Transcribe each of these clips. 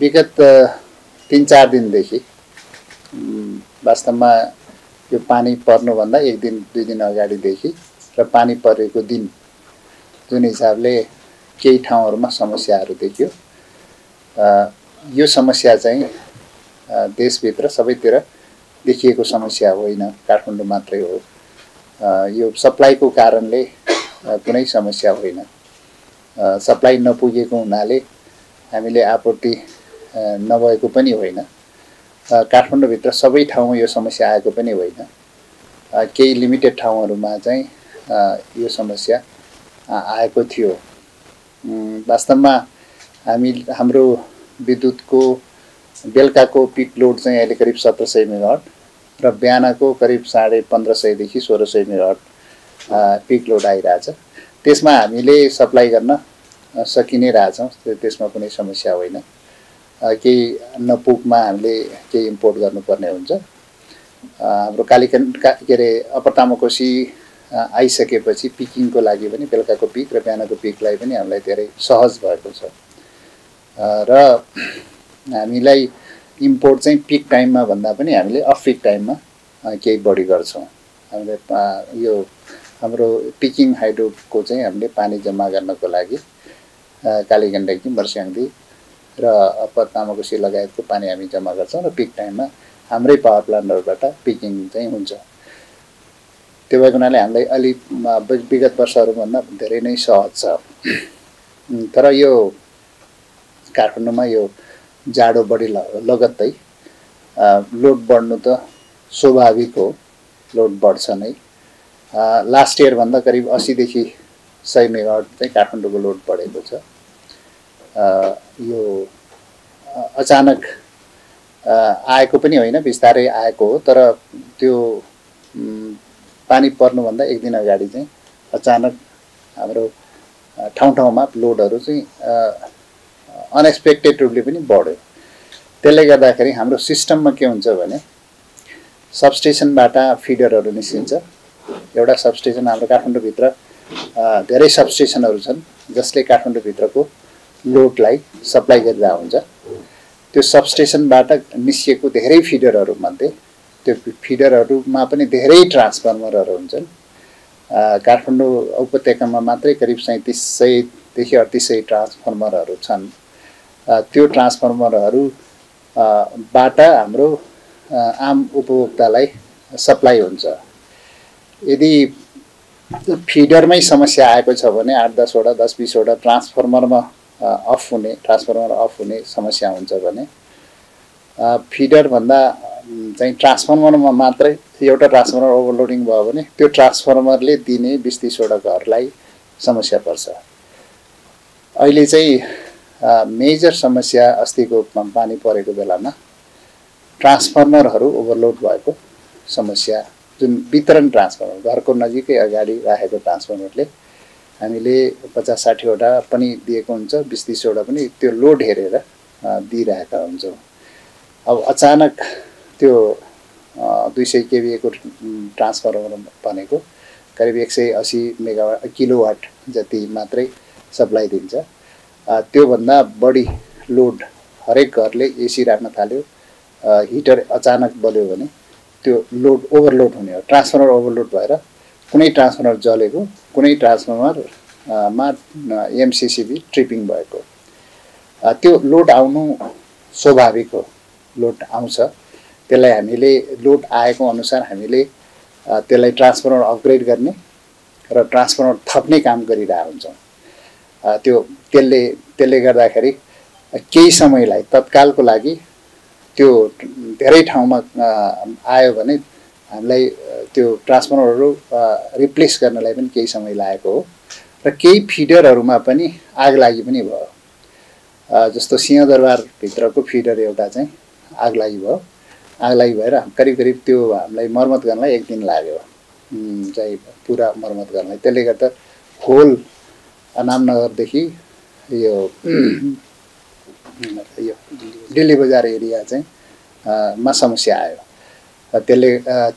विगत तिन चार दिनदेखि वास्तवमा यो पानी पर्नुभन्दा एक दिन दुई दिन अगाडिदेखि र पानी परेको दिन जुन हिसाबले केही ठाउँहरूमा समस्याहरू देखियो। यो समस्या चाहिँ देशभित्र सबैतिर देखिएको समस्या होइन काठमाडौँ मात्रै हो। यो सप्लाईको कारणले कुनै समस्या होइन। सप्लाई नपुगेको हुनाले हामीले आपूर्ति नभएको पनि होइन। काठमाडौँभित्र सबै ठाउँमा यो समस्या आएको पनि होइन। केही लिमिटेड ठाउँहरूमा चाहिँ यो समस्या आएको थियो। वास्तवमा हामी हाम्रो विद्युतको बेलुकाको पिक लोड चाहिँ अहिले करिब सत्र सय मेगावट र बिहानको करिब साढे पन्ध्र सयदेखि सोह्र सय मेगावट पिक लोड आइरहेछ। त्यसमा हामीले सप्लाई गर्न सकि नै रहेछौँ। त्यसमा कुनै समस्या होइन। केही नपुगमा हामीले केही इम्पोर्ट गर्नुपर्ने हुन्छ। हाम्रो कालिकन के अरे अप्पर तामाकोसी आइसकेपछि पिकिङको लागि पनि बेलुकाको पिक र बिहानको पिकलाई पनि हामीलाई धेरै सहज भएको छ। र हामीलाई इम्पोर्ट चाहिँ पिक टाइममा भन्दा पनि हामीले अफ पिक टाइममा केही बढी गर्छौँ। हामीले यो हाम्रो पिकिङ हाइड्रोको चाहिँ हामीले पानी जम्मा गर्नको लागि कालीगण्डकी मर्स्याङ्दी र अप्पर तामाकोसी लगायतको पानी हामी जम्मा गर्छौँ र पिक टाइममा हाम्रै पावर प्लान्टहरूबाट पिकिङ चाहिँ हुन्छ। त्यो भएको हुनाले हामीलाई अलि विगत वर्षहरूभन्दा धेरै नै सहज छ। तर यो काठमाडौँमा यो जाडो बढी लगत्तै लोड बढ्नु त स्वाभाविक हो लोड बढ्छ नै। लास्ट इयरभन्दा करिब असीदेखि सय मेगावट चाहिँ काठमाडौँको लोड बढेको छ। यो अचानक आएको पनि होइन बिस्तारै आएको हो तर त्यो पानी पर्नुभन्दा एक दिन अगाडि चाहिँ अचानक हाम्रो ठाउँ ठाउँमा लोडहरू चाहिँ अनएक्सपेक्टेड रूपले पनि बढ्यो। त्यसले गर्दाखेरि हाम्रो सिस्टममा के हुन्छ भने सबस्टेसनबाट फिडरहरू निस्किन्छ। एउटा सबस्टेसन हाम्रो काठमाडौँभित्र धेरै सबस्टेसनहरू छन् जसले काठमाडौँभित्रको लोडलाई सप्लाई गरिरहेको हुन्छ। त्यो सबस्टेसनबाट निस्किएको धेरै फिडरहरूमध्ये त्यो फिडरहरूमा पनि धेरै ट्रान्सफर्मरहरू हुन्छन्। काठमाडौँ उपत्यकामा मात्रै करिब सैँतिस सयदेखि अडतिस सय ट्रान्सफर्मरहरू छन्। त्यो ट्रान्सफर्मरहरूबाट हाम्रो आम उपभोक्तालाई सप्लाई हुन्छ। यदि फिडरमै समस्या आएको छ भने आठ दसवटा दस बिसवटा ट्रान्सफर्मरमा अफ हुने ट्रान्सफर्मर अफ हुने समस्या हुन्छ भने फिडरभन्दा चाहिँ ट्रान्सफर्मरमा मात्रै एउटा ट्रान्सफर्मर ओभरलोडिङ भयो भने त्यो ट्रान्सफर्मरले दिने बिस तिसवटा घरलाई समस्या पर्छ। अहिले चाहिँ मेजर समस्या अस्तिको पानी परेको बेलामा ट्रान्सफर्मरहरू ओभरलोड भएको समस्या जुन वितरण ट्रान्सफर्मर घरको नजिकै अगाडि राखेको ट्रान्सफर्मरले हामीले पचास साठीवटा पनि दिएको हुन्छ बिस तिसवटा पनि त्यो लोड हेरेर दिइरहेका हुन्छौँ। अब अचानक त्यो दुई सय केबिएको ट्रान्सफर्मर भनेको करिब एक सय असी मेगावाट किलोवाट जति मात्रै सप्लाई दिन्छ। त्योभन्दा बढी लोड हरेक घरले एसी राख्न थाल्यो। हिटर अचानक बल्यो भने त्यो लोड ओभरलोड हुने हो। ट्रान्सफर्मर ओभरलोड भएर कुनै ट्रान्सफर्मर जलेको कुनै ट्रान्सफर्मरमा एमसिसिबी ट्रिपिङ भएको। त्यो लोड आउनु स्वाभाविक हो। लोड आउँछ। त्यसलाई हामीले लोड आएको अनुसार हामीले त्यसलाई ट्रान्सफर्मर अपग्रेड गर्ने र ट्रान्सफर्मर थप्ने काम गरिरहेको हुन्छौँ। त्यो त्यसले त्यसले गर्दाखेरि केही समयलाई तत्कालको लागि त्यो धेरै ठाउँमा आयो भने हामीलाई त्यो ट्रान्सफर्मरहरू रिप्लेस गर्नलाई पनि केही समय लागेको हो। र केही फिडरहरूमा पनि आग लागि पनि भयो। जस्तो सिंहदरबारभित्रको फिडर एउटा चाहिँ आग लागि भयो। आग लागि भएर करिब करिब त्यो हामीलाई मर्मत गर्नलाई एक दिन लाग्यो। चाहिँ पुरा मर्मत गर्नलाई। त्यसले गर्दा होल अनामनगरदेखि यो यो दिल्ली बजार एरिया चाहिँ मा समस्या आयो। त्यसले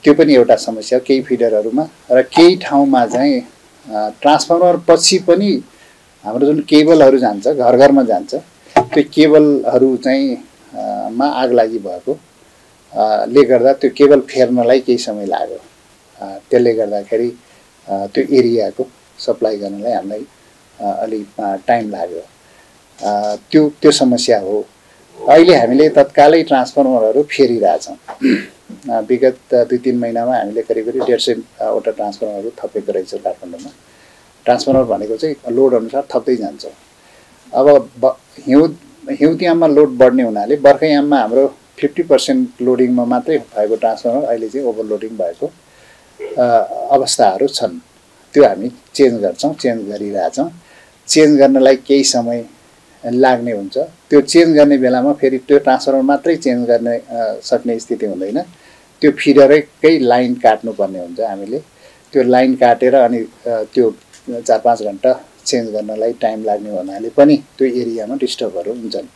त्यो पनि एउटा समस्या केही फिडरहरूमा। र केही ठाउँमा चाहिँ ट्रान्सफर्मर पछि पनि हाम्रो जुन केबलहरू जान्छ घर घरमा जान्छ त्यो केबलहरू चाहिँ मा आग लागि भएको ले गर्दा त्यो केबल फेर्नलाई केही समय लाग्यो। त्यसले गर्दाखेरि त्यो एरियाको सप्लाई गर्नलाई हामीलाई अलिक टाइम लाग्यो। त्यो त्यो समस्या हो। अहिले हामीले तत्कालै ट्रान्सफर्मरहरू फेरिरहेछौँ। विगत दुई तिन महिनामा हामीले करिब करिब डेढ सयवटा ट्रान्सफर्मरहरू थपेको रहेछ काठमाडौँमा। ट्रान्सफर्मर भनेको चाहिँ लोड अनुसार थप्दै जान्छ। अब ब हिउँ हिउँदयाममा लोड बढ्ने हुनाले बर्खायाममा हाम्रो फिफ्टी पर्सेन्ट लोडिङमा मात्रै भएको ट्रान्सफर्मर अहिले चाहिँ ओभरलोडिङ भएको अवस्थाहरू छन्। त्यो हामी चेन्ज गर्छौँ चेन्ज गरिरहेछौँ। चेन्ज गर्नलाई केही समय लाग्ने हुन्छ। त्यो चेन्ज गर्ने बेलामा फेरि त्यो ट्रान्सफर्मर मात्रै चेन्ज गर्ने सक्ने स्थिति हुँदैन। त्यो फिडरकै लाइन काट्नुपर्ने हुन्छ हामीले। त्यो लाइन काटेर अनि त्यो चार पाँच घन्टा चेन्ज गर्नलाई टाइम लाग्ने हुनाले पनि त्यो एरियामा डिस्टर्बहरू हुन्छन्।